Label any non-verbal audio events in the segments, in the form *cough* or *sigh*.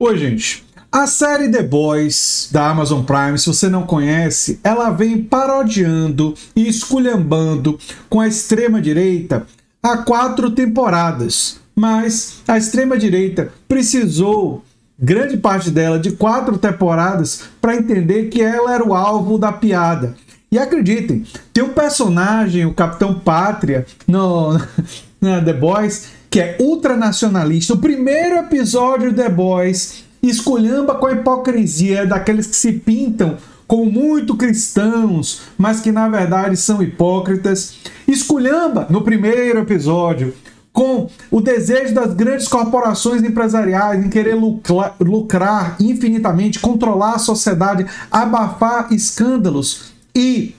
Oi, gente. A série The Boys da Amazon Prime, se você não conhece, ela vem parodiando e esculhambando com a extrema-direita há quatro temporadas. Mas a extrema-direita precisou, grande parte dela, de quatro temporadas para entender que ela era o alvo da piada. E acreditem, tem um personagem, o Capitão Pátria, no, *laughs* no The Boys, que é ultranacionalista. O primeiro episódio The Boys esculhamba com a hipocrisia daqueles que se pintam como muito cristãos, mas que na verdade são hipócritas. Esculhamba no primeiro episódio com o desejo das grandes corporações empresariais em querer lucrar, lucrar infinitamente, controlar a sociedade, abafar escândalos e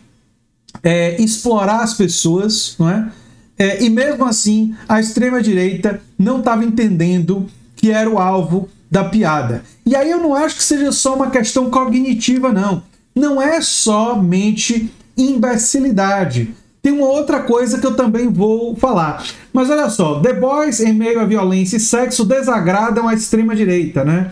é, explorar as pessoas, não é? É, e mesmo assim, a extrema-direita não estava entendendo que era o alvo da piada. E aí eu não acho que seja só uma questão cognitiva, não. Não é somente imbecilidade. Tem uma outra coisa que eu também vou falar. Mas olha só, The Boys, em meio à violência e sexo, desagradam a extrema-direita, né?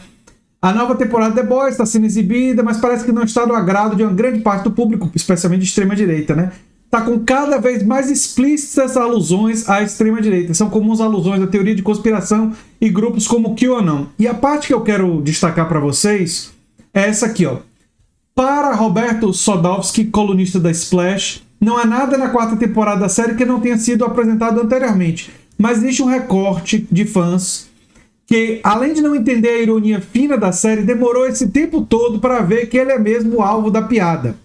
A nova temporada The Boys está sendo exibida, mas parece que não está do agrado de uma grande parte do público, especialmente de extrema-direita, né? Está com cada vez mais explícitas alusões à extrema-direita. São comuns alusões à teoria de conspiração e grupos como QAnon. E a parte que eu quero destacar para vocês é essa aqui, ó. Para Roberto Sodowski, colunista da Splash, não há nada na quarta temporada da série que não tenha sido apresentado anteriormente, mas existe um recorte de fãs que, além de não entender a ironia fina da série, demorou esse tempo todo para ver que ele é mesmo o alvo da piada.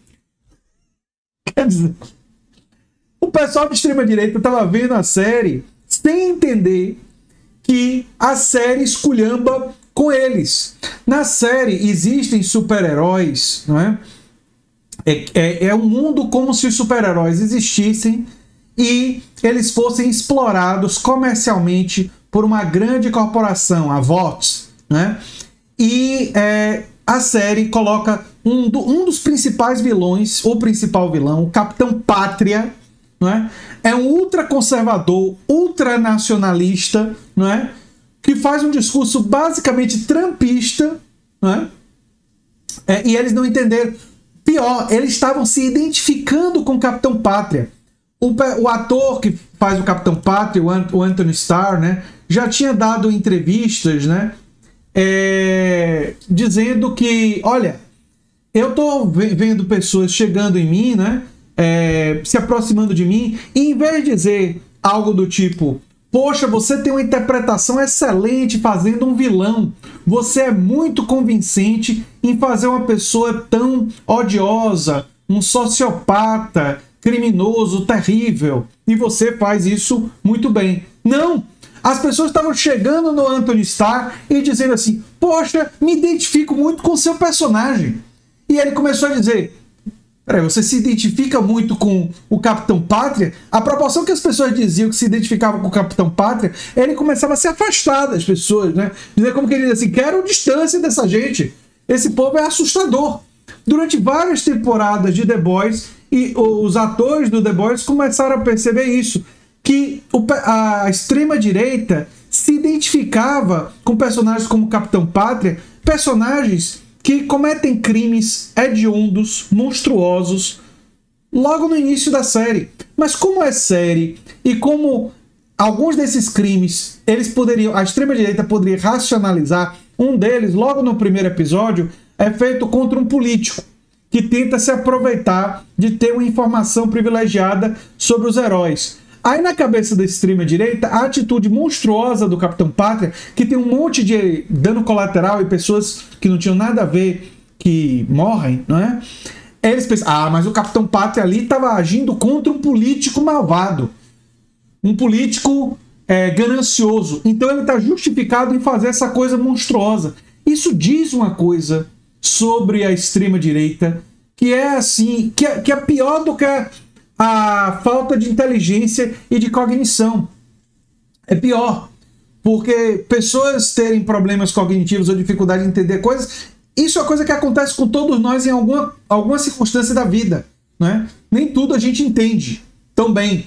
Quer dizer, o pessoal de extrema-direita estava vendo a série sem entender que a série esculhamba com eles. Na série existem super-heróis, não é? É, é? é um mundo como se os super-heróis existissem e eles fossem explorados comercialmente por uma grande corporação, a VOTS, né? E é, a série coloca um, do, um dos principais vilões, o principal vilão, o Capitão Pátria, não é? É um ultraconservador, ultranacionalista, não é? Que faz um discurso basicamente trampista, não é? é e eles não entenderam. Pior, eles estavam se identificando com o Capitão Pátria. O, o ator que faz o Capitão Pátria, o Anthony Starr, né? Já tinha dado entrevistas, né? É, dizendo que, olha, eu tô vendo pessoas chegando em mim, né? É, se aproximando de mim, e em vez de dizer algo do tipo: Poxa, você tem uma interpretação excelente fazendo um vilão. Você é muito convincente em fazer uma pessoa tão odiosa, um sociopata, criminoso, terrível. E você faz isso muito bem. Não! As pessoas estavam chegando no Anthony Starr e dizendo assim: Poxa, me identifico muito com seu personagem. E ele começou a dizer: Peraí, você se identifica muito com o Capitão Pátria? A proporção que as pessoas diziam que se identificavam com o Capitão Pátria, ele começava a se afastar das pessoas, né? Dizer como que ele diz assim, quero distância dessa gente. Esse povo é assustador. Durante várias temporadas de The Boys, e os atores do The Boys começaram a perceber isso, que a extrema-direita se identificava com personagens como Capitão Pátria, personagens que cometem crimes hediondos, monstruosos, logo no início da série. Mas como é série e como alguns desses crimes eles poderiam, a extrema direita poderia racionalizar, um deles, logo no primeiro episódio, é feito contra um político que tenta se aproveitar de ter uma informação privilegiada sobre os heróis. Aí na cabeça da extrema direita, a atitude monstruosa do Capitão Pátria, que tem um monte de dano colateral e pessoas que não tinham nada a ver que morrem, não é? Eles pensam, ah, mas o Capitão Pátria ali estava agindo contra um político malvado. Um político é, ganancioso. Então ele está justificado em fazer essa coisa monstruosa. Isso diz uma coisa sobre a extrema direita que é assim, que é, que é pior do que a, a falta de inteligência e de cognição. É pior, porque pessoas terem problemas cognitivos ou dificuldade de entender coisas, isso é coisa que acontece com todos nós em alguma, alguma circunstância da vida. Né? Nem tudo a gente entende tão bem.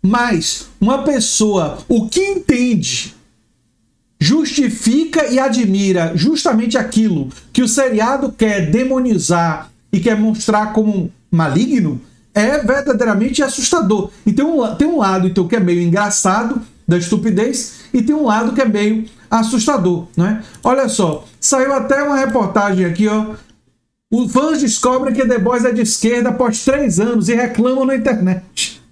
Mas uma pessoa, o que entende justifica e admira justamente aquilo que o seriado quer demonizar e quer mostrar como maligno, é verdadeiramente assustador. E tem um, tem um lado então, que é meio engraçado da estupidez e tem um lado que é meio assustador, né? Olha só, saiu até uma reportagem aqui, ó. Os fãs descobrem que The Boys é de esquerda após três anos e reclamam na internet.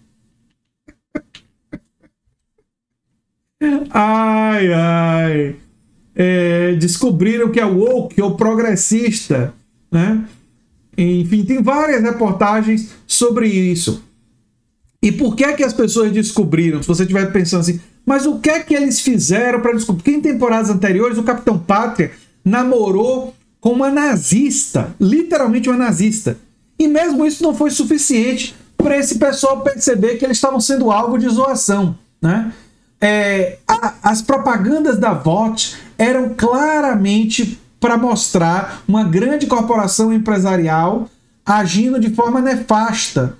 *laughs* ai, ai. É, descobriram que é woke ou progressista, né? Enfim, tem várias reportagens sobre isso. E por que é que as pessoas descobriram? Se você estiver pensando assim, mas o que é que eles fizeram para descobrir? Porque em temporadas anteriores o Capitão Pátria namorou com uma nazista, literalmente uma nazista. E mesmo isso não foi suficiente para esse pessoal perceber que eles estavam sendo alvo de zoação. Né? É, a, as propagandas da VOT eram claramente para mostrar uma grande corporação empresarial agindo de forma nefasta,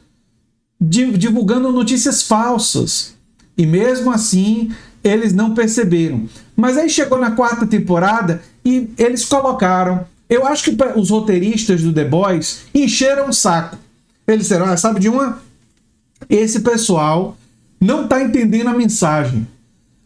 divulgando notícias falsas. E mesmo assim, eles não perceberam. Mas aí chegou na quarta temporada e eles colocaram. Eu acho que os roteiristas do The Boys encheram o saco. Eles disseram: ah, sabe de uma? Esse pessoal não está entendendo a mensagem.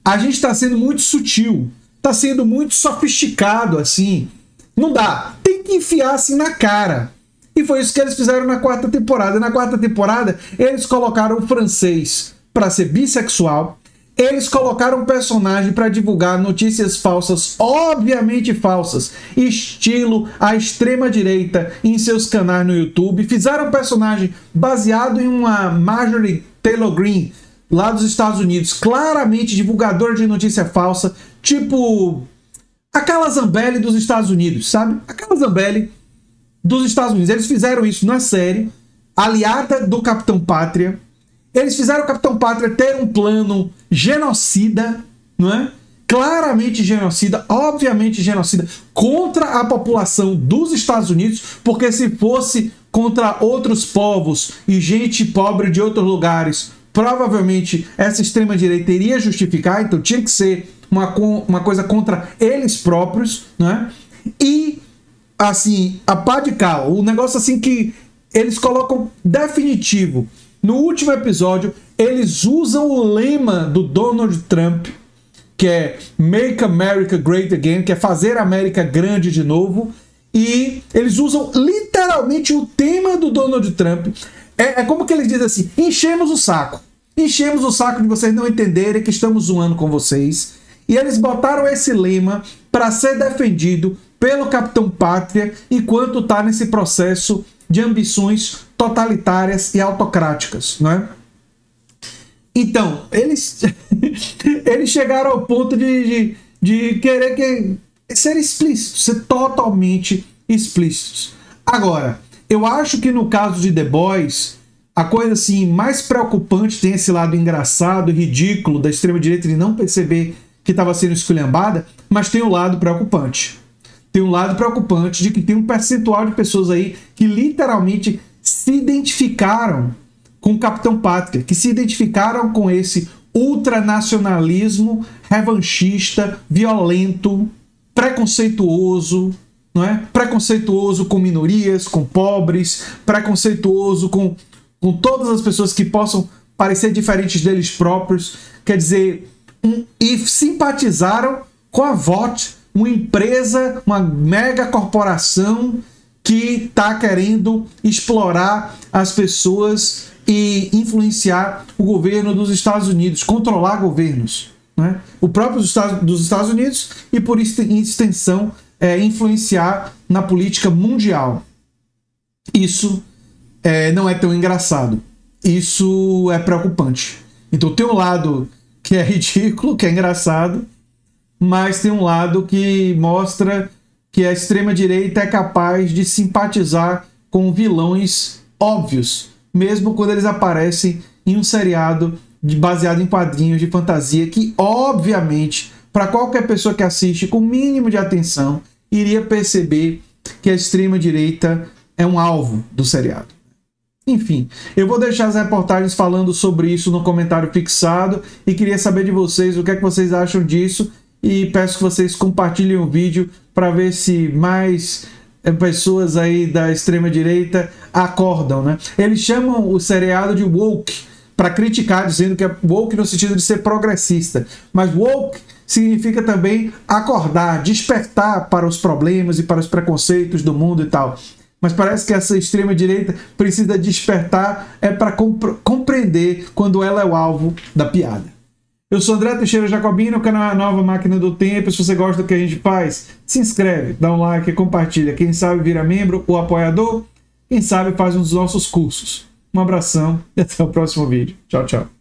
A gente está sendo muito sutil tá sendo muito sofisticado assim. Não dá. Tem que enfiar assim na cara. E foi isso que eles fizeram na quarta temporada. Na quarta temporada, eles colocaram o francês para ser bissexual. Eles colocaram um personagem para divulgar notícias falsas, obviamente falsas, estilo a extrema-direita em seus canais no YouTube. Fizeram um personagem baseado em uma Marjorie Taylor Greene, lá dos Estados Unidos, claramente divulgador de notícia falsa, tipo aquela Zambelli dos Estados Unidos, sabe? Aquela Zambelli dos Estados Unidos. Eles fizeram isso na série, aliada do Capitão Pátria. Eles fizeram o Capitão Pátria ter um plano genocida, não é? Claramente genocida, obviamente genocida, contra a população dos Estados Unidos, porque se fosse contra outros povos e gente pobre de outros lugares, provavelmente essa extrema-direita iria justificar, então tinha que ser uma, uma coisa contra eles próprios, né? E, assim, a pá de cal, o negócio assim que eles colocam definitivo. No último episódio, eles usam o lema do Donald Trump, que é Make America Great Again, que é fazer a América grande de novo. E eles usam literalmente o tema do Donald Trump. É, é como que eles dizem assim: enchemos o saco. Enchemos o saco de vocês não entenderem que estamos zoando com vocês. E eles botaram esse lema para ser defendido pelo Capitão Pátria enquanto está nesse processo de ambições totalitárias e autocráticas, não é? Então, eles, *laughs* eles chegaram ao ponto de, de, de querer que, ser explícitos, ser totalmente explícitos. Agora, eu acho que no caso de The Boys, a coisa assim mais preocupante tem esse lado engraçado ridículo da extrema direita de não perceber que estava sendo esculhambada, mas tem um lado preocupante. Tem um lado preocupante de que tem um percentual de pessoas aí que literalmente se identificaram com o Capitão Pátria, que se identificaram com esse ultranacionalismo revanchista, violento, preconceituoso, não é? Preconceituoso com minorias, com pobres, preconceituoso com com todas as pessoas que possam parecer diferentes deles próprios, quer dizer, e simpatizaram com a VOT, uma empresa, uma mega corporação que está querendo explorar as pessoas e influenciar o governo dos Estados Unidos, controlar governos. Né? O próprio dos Estados, dos Estados Unidos e, por extensão, é, influenciar na política mundial. Isso é, não é tão engraçado. Isso é preocupante. Então tem um lado que é *laughs* ridículo, que é engraçado, mas tem um lado que mostra que a extrema-direita é capaz de simpatizar com vilões óbvios, mesmo quando eles aparecem em um seriado de, baseado em quadrinhos de fantasia que, obviamente, para qualquer pessoa que assiste com o mínimo de atenção, iria perceber que a extrema-direita é um alvo do seriado. Enfim, eu vou deixar as reportagens falando sobre isso no comentário fixado e queria saber de vocês o que é que vocês acham disso e peço que vocês compartilhem o vídeo para ver se mais eh, pessoas aí da extrema direita acordam, né? Eles chamam o seriado de woke para criticar, dizendo que é woke no sentido de ser progressista, mas woke significa também acordar, despertar para os problemas e para os preconceitos do mundo e tal. Mas parece que essa extrema direita precisa despertar é para compreender quando ela é o alvo da piada. Eu sou André Teixeira Jacobino, o canal é a Nova Máquina do Tempo. Se você gosta do que a gente faz, se inscreve, dá um like, compartilha. Quem sabe vira membro ou apoiador, quem sabe faz um dos nossos cursos. Um abração e até o próximo vídeo. Tchau, tchau.